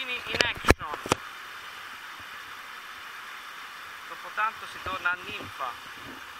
Mancini in action. Dopo tanto si torna a Ninfa.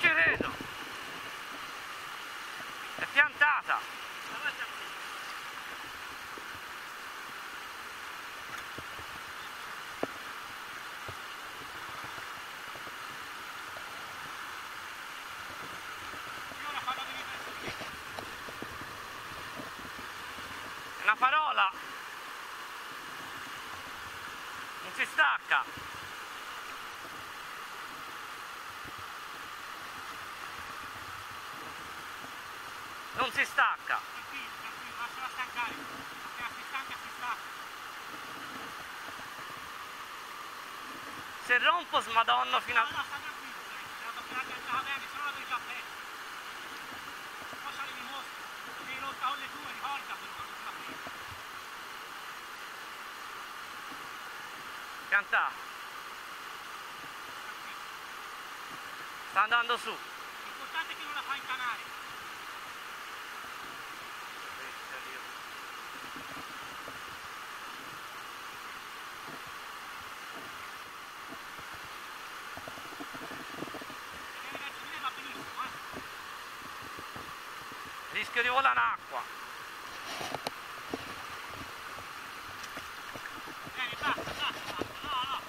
ci credo. È piantata. Una parola. Non si stacca. Non si stacca. Tranquillo, tranquillo, lasciala staccare appena si stanca si stacca se rompo smadonno fino a... no, no, sta tranquillo, se la toccherà già bene, se no la devi già persa poi sale di mostro devi rotta con le tue, ricorda però quando si la presa piantà sta andando su. L'importante è che non la fa incanare rischio di volare in bene basta basta basta no no.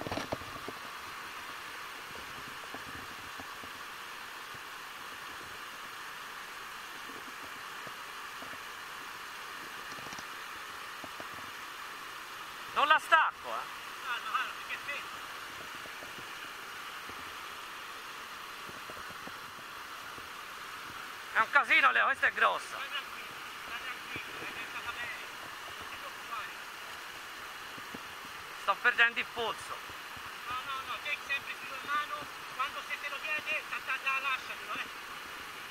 Non la stacco eh calma calma perché è fermo è un casino Leo questa è grossa stai tranquillo stai tranquillo è stata bene non ti preoccupare sto perdendo il polso No, no, no, te sempre filo in mano, quando se te lo chiede, lasciamelo, eh.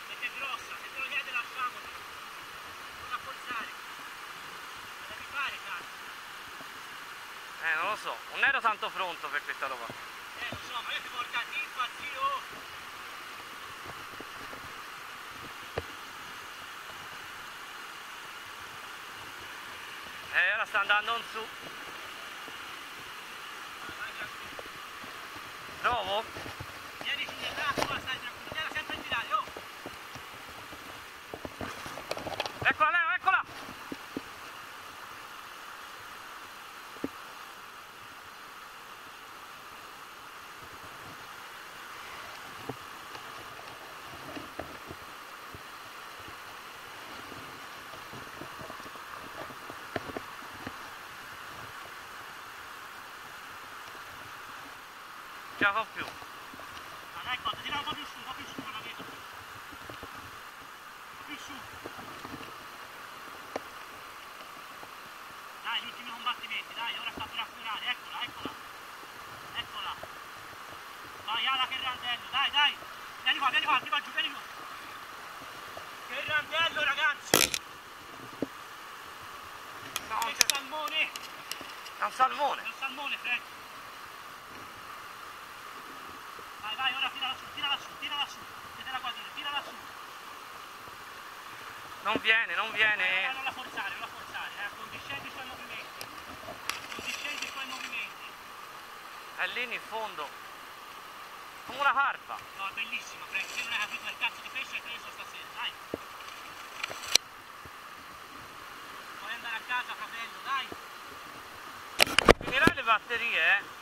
Perché è grossa, se te lo chiede lasciamolo. Non afforzare. La devi fare, cazzo. eh non lo so non ero tanto pronto per questa roba Eh, lo so, ma io ti porto a ninfa, zio. Eh ora sta andando in su Vai tranquillo. trovo Vieni su nell'acqua, stai tranquillo. Tienila sempre in tirare, oh. eccola Leo eccola fa più dai, cosa, tira un po' più su, un po' più su, non vedo. Un po' più su. Dai, gli ultimi combattimenti, dai, ora sta per afferrare, eccola, eccola. Eccola. Vai, ala che randello, dai, dai. Vieni qua, vieni qua, ti va giù, vieni qua. Che randello, ragazzi. no, Che salmone. è un salmone È un salmone, Frank. tirala su, tirala su, tirala su. Vedela qua, tirala su. Non viene, non viene. Eh, non la forzare, non la forzare, eh. Condiscendi i suoi movimenti. Condiscendi i suoi movimenti. È lì in fondo. Come una carpa. No, è bellissimo, Perché Io non hai capito il cazzo di pesce che hai preso stasera, dai. Vuoi andare a casa, fratello, dai. Finirai le batterie, eh.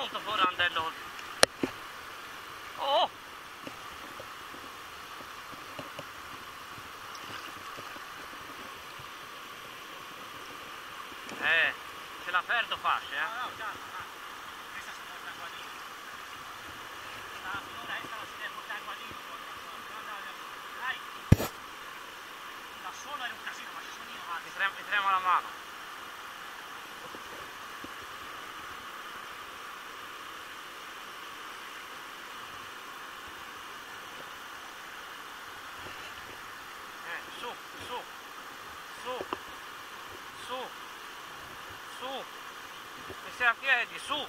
Ero pronto per un randello così. Oh! Eh, se la perdo facile, No, eh. no, già, no. Questa si porta qua dentro. La finora questa la si deve portare qua dentro. Dai. Da solo era un casino, ma ci sono io, trema, mi trema la mano. Eh, su, su, su, su, su. E sei a piedi, su.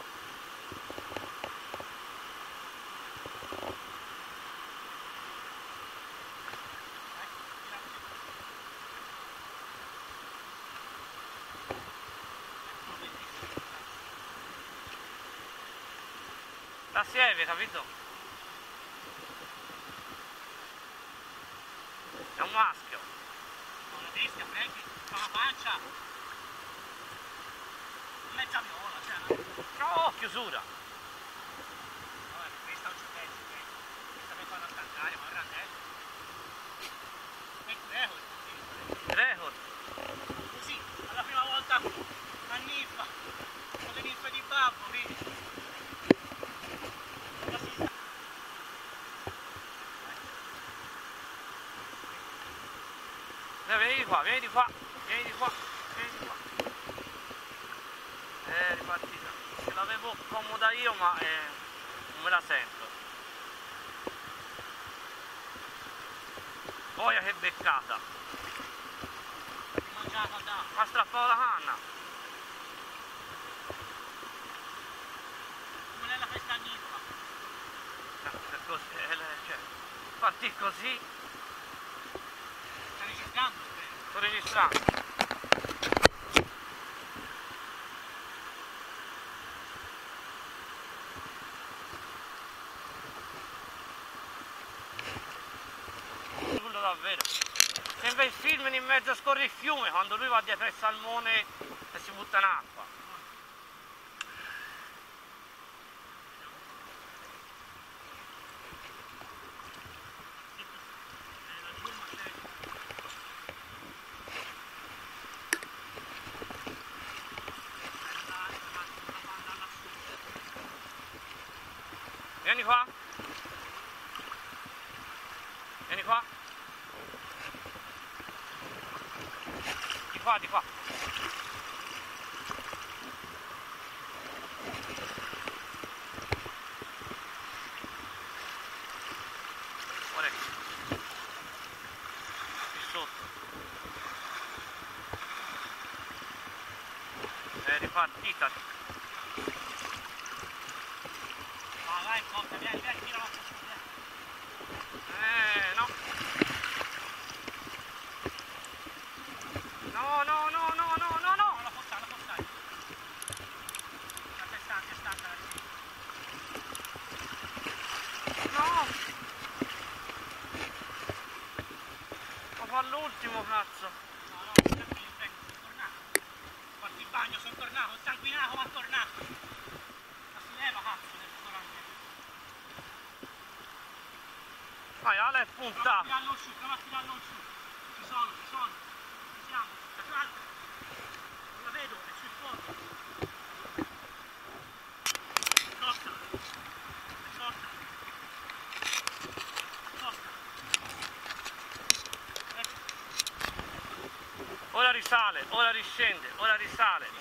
La sieve, capito? È un maschio. Una bestia, Frankie, fa una pancia. Mezza viola, Oh, chiusura. Vabbè, questa non ci pensi, questa. Mi fanno attaccare, ma guarda te. Ecco, ecco, così. Record. Così, alla prima volta a ninfa. Con le ninfe di babbo? Ma sta- Dai, vieni di qua, vieni di qua, vieni di qua, vieni di qua. È ripartita. L'avevo comoda io ma eh, non me la sento. Poi che beccata. Da. Ma strappavo la canna. Non è la festa a ninfa. No, per così, eh, cioè, partì così, Sta registrando, sto registrando. Sembra il film in mezzo scorre il fiume quando lui va dietro il salmone e si butta in acqua. Vieni qua. Vieni qua. Qua, di qua. Guarda sotto. È ripartita. Vai, vai, cotta, vieni, vieni, tira la su, vieni. Eh, no. No, no, no, no, no, no, no. No, la forzare, la forzare. Sta stanca, stanca la ricerca. No! Ma fa l'ultimo cazzo! No, no, tranquillo, prego, sono tornato. Quanti bagno, sono tornato, sanguinato ma tornato. Ma si leva cazzo del ristorante. Vai, Ale è Prova a tirarlo su, prova a tirarlo su. Ci sono, ci sono. Ci siamo. Aspetta. Non la vedo, è sul fondo. Sorta. Sorta. Ecco, Ora risale, ora riscende, ora risale.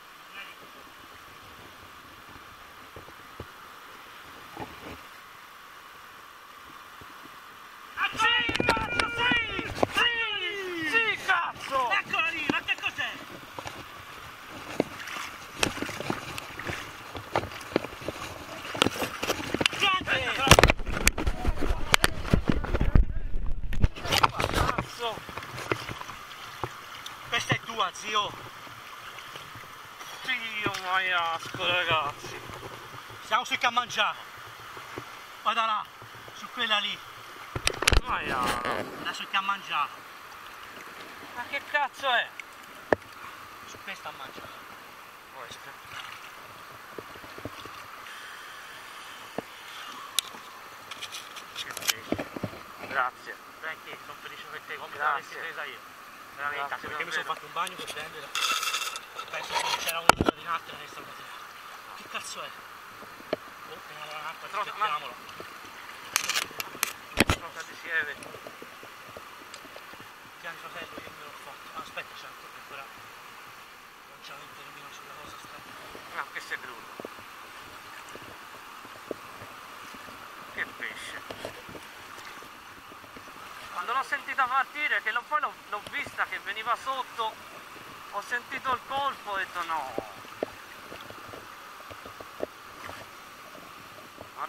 maiasco, ragazzi! Siamo sui Cammangiano. Guarda là, su quella lì, Maiano! là sui Cammangiano. Ma che cazzo è? Su questa a mangiare. Che pesce. Grazie. Perché sono felice per te, come l'avessi presa io. Veramente, Grazie, perché mi sono fatto un bagno per prendere. Penso che c'era una di natte nella stamattina. Che cazzo è? Oh, appena la nacqua, Trota- aspettiamolo. Trota di sieve. Piani fratello, io me l'ho fatto. Ah, aspetta, c'è ancora ancora. Non c'è un termino sulla cosa, aspetta. No, che sei crudo. Che pesce. Quando l'ho sentita partire, che poi l'ho, l'ho vista che veniva sotto, ho sentito il colpo e ho detto no.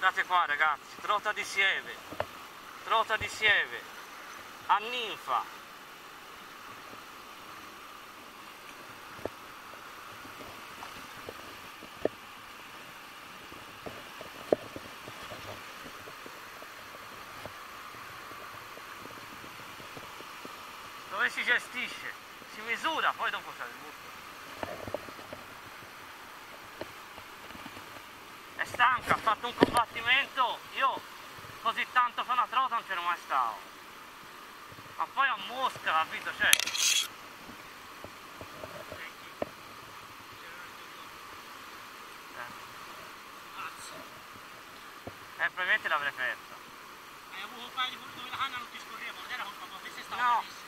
Guardate qua ragazzi, trota di sieve, trota di sieve, a ninfa. Dove si gestisce? Si misura, poi dopo c'è il butto. È stanca, ha fatto un combattimento, io così tanto fa una trota non c'ero mai stato. Ma poi a Mosca, capito? Cioè. Cazzo. Eh, probabilmente l'avrei persa. Hai avuto un paio di punti dove la canna non ti scorreva, non era colpa tua, questa stava No.